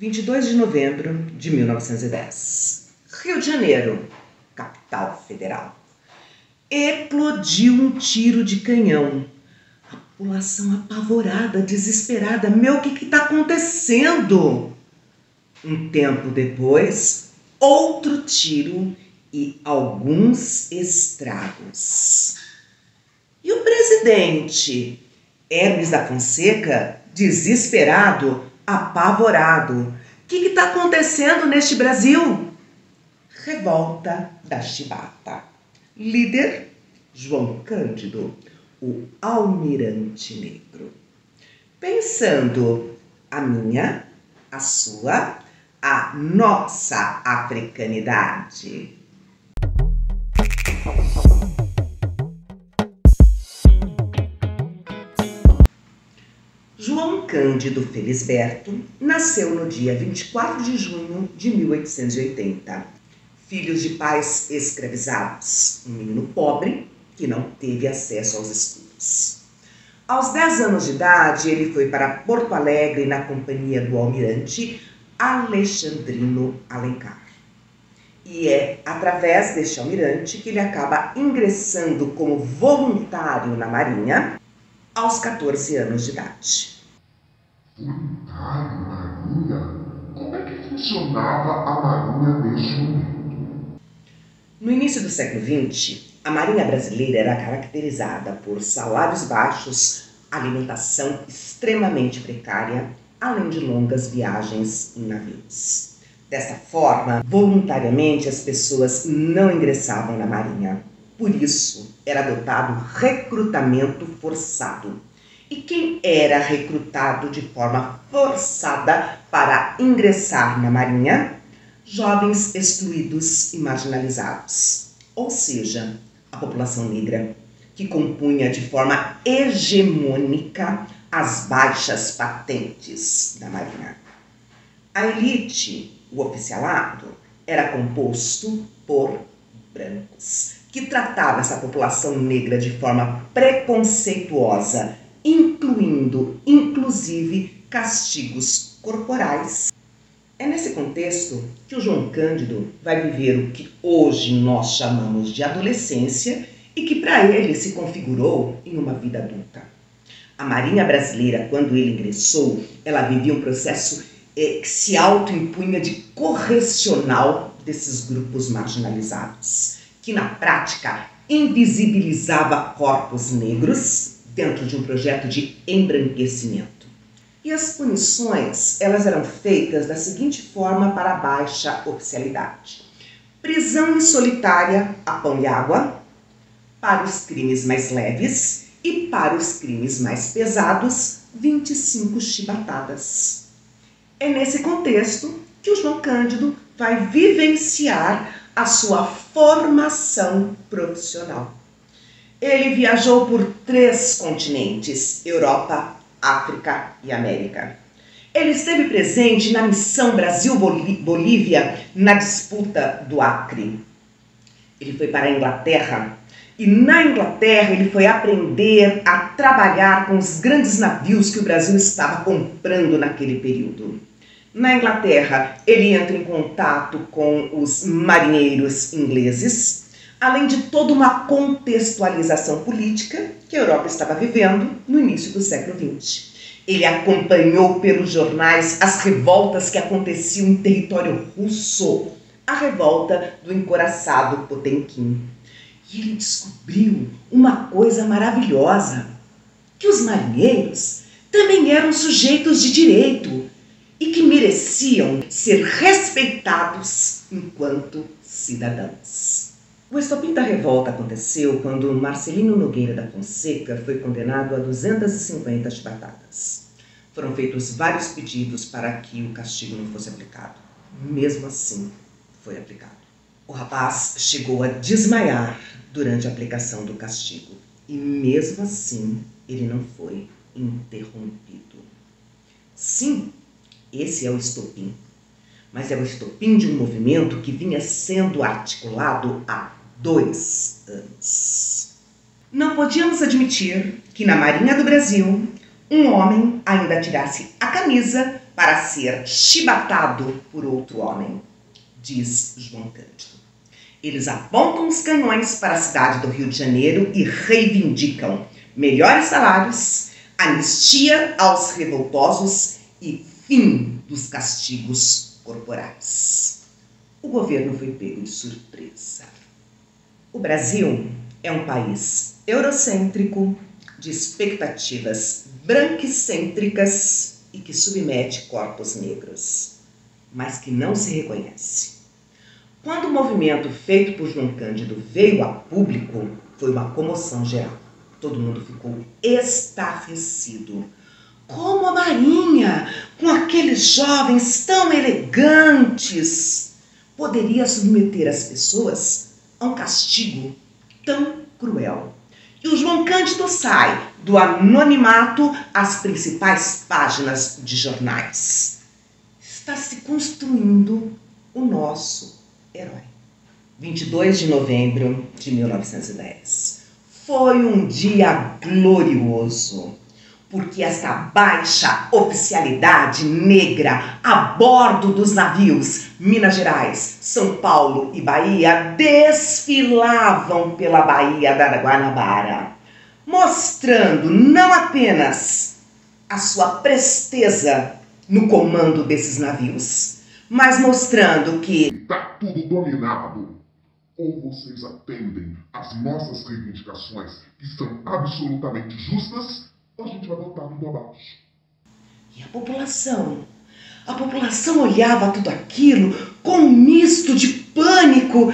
22 de novembro de 1910. Rio de Janeiro, capital federal. Eclodiu um tiro de canhão. A população apavorada, desesperada. Meu, o que está acontecendo? Um tempo depois, outro tiro e alguns estragos. E o presidente Hermes da Fonseca, desesperado, apavorado. O que está acontecendo neste Brasil? Revolta da Chibata. Líder João Cândido, o almirante negro. Pensando a minha, a sua, a nossa africanidade. Cândido Felisberto nasceu no dia 24 de junho de 1880. Filhos de pais escravizados, um menino pobre que não teve acesso aos estudos. Aos 10 anos de idade, ele foi para Porto Alegre na companhia do almirante Alexandrino Alencar. E é através deste almirante que ele acaba ingressando como voluntário na Marinha aos 14 anos de idade. Voluntário, Marinha? Como é que funcionava a Marinha neste momento? No início do século XX, a Marinha brasileira era caracterizada por salários baixos, alimentação extremamente precária, além de longas viagens em navios. Desta forma, voluntariamente as pessoas não ingressavam na Marinha. Por isso, era adotado recrutamento forçado. E quem era recrutado de forma forçada para ingressar na Marinha? Jovens excluídos e marginalizados, ou seja, a população negra, que compunha de forma hegemônica as baixas patentes da Marinha. A elite, o oficialado, era composto por brancos, que tratava essa população negra de forma preconceituosa, incluindo inclusive castigos corporais. É nesse contexto que o João Cândido vai viver o que hoje nós chamamos de adolescência e que para ele se configurou em uma vida adulta. A Marinha Brasileira, quando ele ingressou, ela vivia um processo eh, que se autoimpunha de correcional desses grupos marginalizados que na prática invisibilizava corpos negros dentro de um projeto de embranquecimento. E as punições, elas eram feitas da seguinte forma para baixa oficialidade. Prisão em solitária a pão e água para os crimes mais leves e para os crimes mais pesados, 25 chibatadas. É nesse contexto que o João Cândido vai vivenciar a sua formação profissional. Ele viajou por três continentes: Europa, África e América. Ele esteve presente na missão Brasil-Bolívia na disputa do Acre. Ele foi para a Inglaterra e na Inglaterra ele foi aprender a trabalhar com os grandes navios que o Brasil estava comprando naquele período. Na Inglaterra, ele entra em contato com os marinheiros ingleses, além de toda uma contextualização política que a Europa estava vivendo no início do século XX. Ele acompanhou pelos jornais as revoltas que aconteciam em território russo, a revolta do encoraçado Potemkin. E ele descobriu uma coisa maravilhosa: que os marinheiros também eram sujeitos de direito e que mereciam ser respeitados enquanto cidadãos. O estopim da revolta aconteceu quando Marcelino Nogueira da Fonseca foi condenado a 250 chibatadas. Foram feitos vários pedidos para que o castigo não fosse aplicado. Mesmo assim, foi aplicado. O rapaz chegou a desmaiar durante a aplicação do castigo e, mesmo assim, ele não foi interrompido. Sim, esse é o estopim. Mas é o estopim de um movimento que vinha sendo articulado há dois anos. Não podíamos admitir que na Marinha do Brasil um homem ainda tirasse a camisa para ser chibatado por outro homem, diz João Cândido. Eles apontam os canhões para a cidade do Rio de Janeiro e reivindicam melhores salários, anistia aos revoltosos e fim dos castigos corporais. O governo foi pego de surpresa. O Brasil é um país eurocêntrico, de expectativas branquicêntricas e que submete corpos negros, mas que não se reconhece. Quando o movimento feito por João Cândido veio a público, foi uma comoção geral. Todo mundo ficou estarrecido. Como a Marinha, com aqueles jovens tão elegantes, poderia submeter as pessoas a um castigo tão cruel? E o João Cândido sai do anonimato às principais páginas de jornais. Está se construindo o nosso herói. 22 de novembro de 1910. Foi um dia glorioso, porque esta baixa oficialidade negra a bordo dos navios Minas Gerais, São Paulo e Bahia desfilavam pela Baía da Guanabara, mostrando não apenas a sua presteza no comando desses navios, mas mostrando que está tudo dominado. Ou vocês atendem às nossas reivindicações, que são absolutamente justas, a gente vai botar tudo abaixo. E a população? A população olhava tudo aquilo com um misto de pânico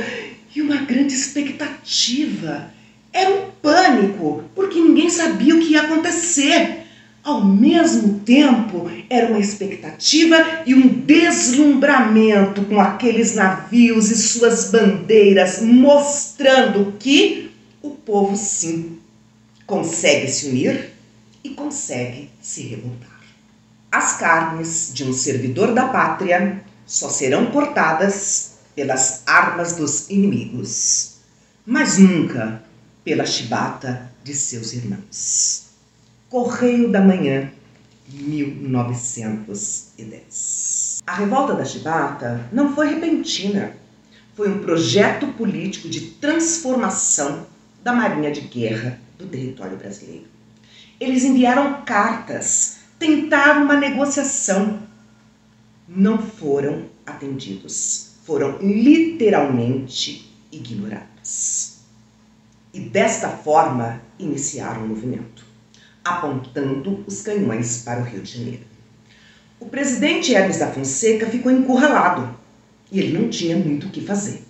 e uma grande expectativa. Era um pânico, porque ninguém sabia o que ia acontecer. Ao mesmo tempo, era uma expectativa e um deslumbramento com aqueles navios e suas bandeiras, mostrando que o povo, sim, consegue se unir e consegue se revoltar. As carnes de um servidor da pátria só serão cortadas pelas armas dos inimigos, mas nunca pela chibata de seus irmãos. Correio da Manhã, 1910. A revolta da chibata não foi repentina. Foi um projeto político de transformação da Marinha de Guerra do território brasileiro. Eles enviaram cartas, tentaram uma negociação. Não foram atendidos. Foram literalmente ignorados. E desta forma iniciaram o movimento apontando os canhões para o Rio de Janeiro. O presidente Hermes da Fonseca ficou encurralado e ele não tinha muito o que fazer.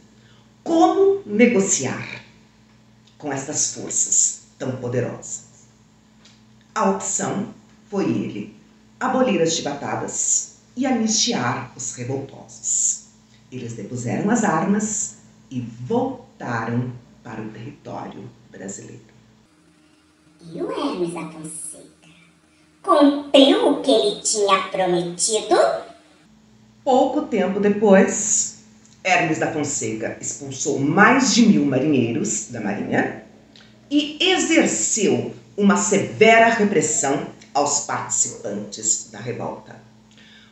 Como negociar com estas forças tão poderosas? A opção foi ele abolir as chibatadas e anistiar os revoltosos. Eles depuseram as armas e voltaram para o território brasileiro. E o Hermes da Fonseca? Cumpriu o que ele tinha prometido? Pouco tempo depois, Hermes da Fonseca expulsou mais de mil marinheiros da Marinha e exerceu uma severa repressão aos participantes da revolta.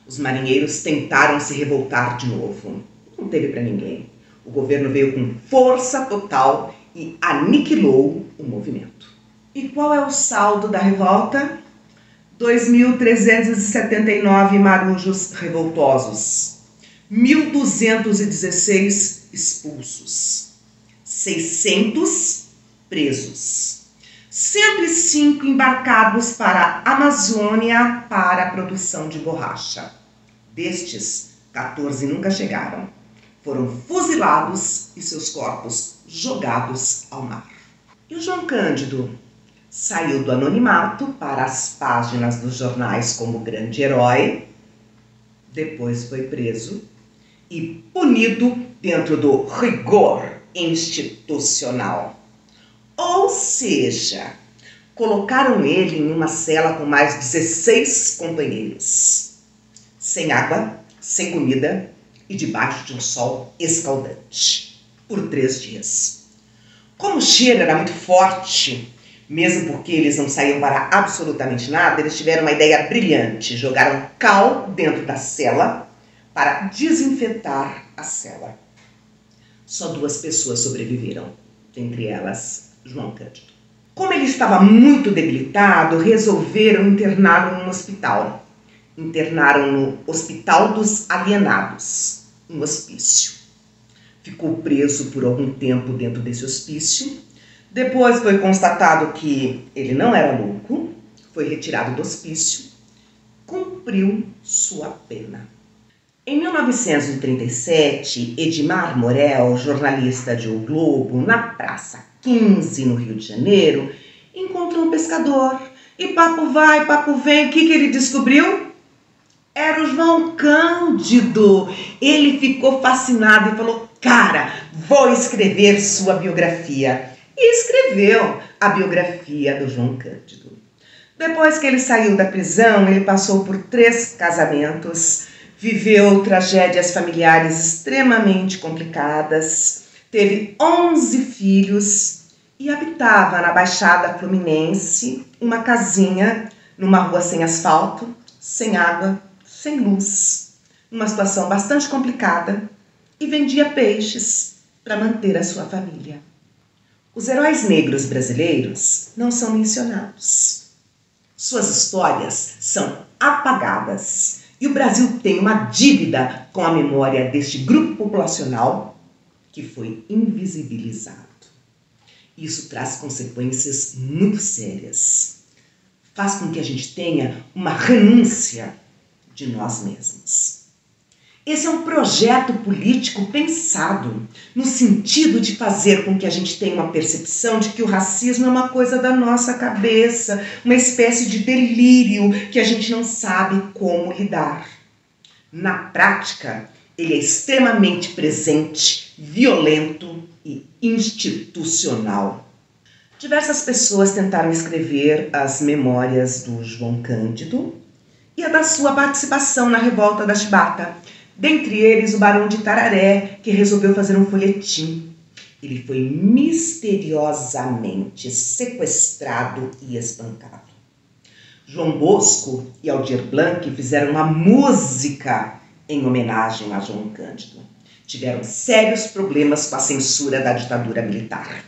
Os marinheiros tentaram se revoltar de novo. Não teve para ninguém. O governo veio com força total e aniquilou o movimento. E qual é o saldo da revolta? 2.379 marujos revoltosos, 1.216 expulsos, 600 presos, 105 embarcados para a Amazônia para a produção de borracha. Destes, 14 nunca chegaram. Foram fuzilados e seus corpos jogados ao mar. E o João Cândido, saiu do anonimato para as páginas dos jornais como grande herói, depois foi preso e punido dentro do rigor institucional. Ou seja, colocaram ele em uma cela com mais 16 companheiros, sem água, sem comida e debaixo de um sol escaldante, por três dias. Como o cheiro era muito forte, Mesmo porque eles não saíam para absolutamente nada, eles tiveram uma ideia brilhante. Jogaram cal dentro da cela para desinfetar a cela. Só duas pessoas sobreviveram, entre elas João Cândido. Como ele estava muito debilitado, resolveram interná-lo no hospital. Internaram no Hospital dos Alienados, um hospício. Ficou preso por algum tempo dentro desse hospício. Depois foi constatado que ele não era louco, foi retirado do hospício, cumpriu sua pena. Em 1937, Edmar Morel, jornalista de O Globo, na Praça 15, no Rio de Janeiro, encontrou um pescador. E papo vai, papo vem, o que, que ele descobriu? Era o João Cândido. Ele ficou fascinado e falou: Cara, vou escrever sua biografia. E escreveu a biografia do João Cândido. Depois que ele saiu da prisão, ele passou por três casamentos viveu tragédias familiares extremamente complicadas, teve 11 filhos e habitava na Baixada Fluminense uma casinha numa rua sem asfalto, sem água, sem luz, numa situação bastante complicada e vendia peixes para manter a sua família. Os heróis negros brasileiros não são mencionados. Suas histórias são apagadas e o Brasil tem uma dívida com a memória deste grupo populacional que foi invisibilizado. Isso traz consequências muito sérias. Faz com que a gente tenha uma renúncia de nós mesmos. Esse é um projeto político pensado no sentido de fazer com que a gente tenha uma percepção de que o racismo é uma coisa da nossa cabeça, uma espécie de delírio que a gente não sabe como lidar. Na prática, ele é extremamente presente, violento e institucional. Diversas pessoas tentaram escrever as memórias do João Cândido e a da sua participação na revolta da Chibata Dentre eles, o Barão de Tararé, que resolveu fazer um folhetim. Ele foi misteriosamente sequestrado e espancado. João Bosco e Aldir Blanc fizeram uma música em homenagem a João Cândido. Tiveram sérios problemas com a censura da ditadura militar.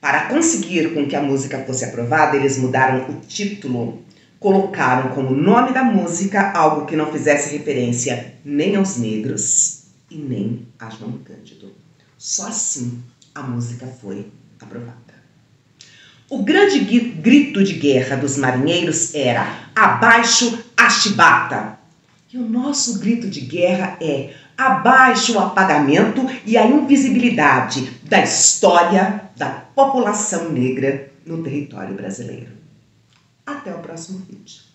Para conseguir com que a música fosse aprovada, eles mudaram o título colocaram como nome da música algo que não fizesse referência nem aos negros e nem a João Cândido. Só assim a música foi aprovada. O grande grito de guerra dos marinheiros era abaixo a chibata. E o nosso grito de guerra é abaixo o apagamento e a invisibilidade da história da população negra no território brasileiro. Até o próximo vídeo.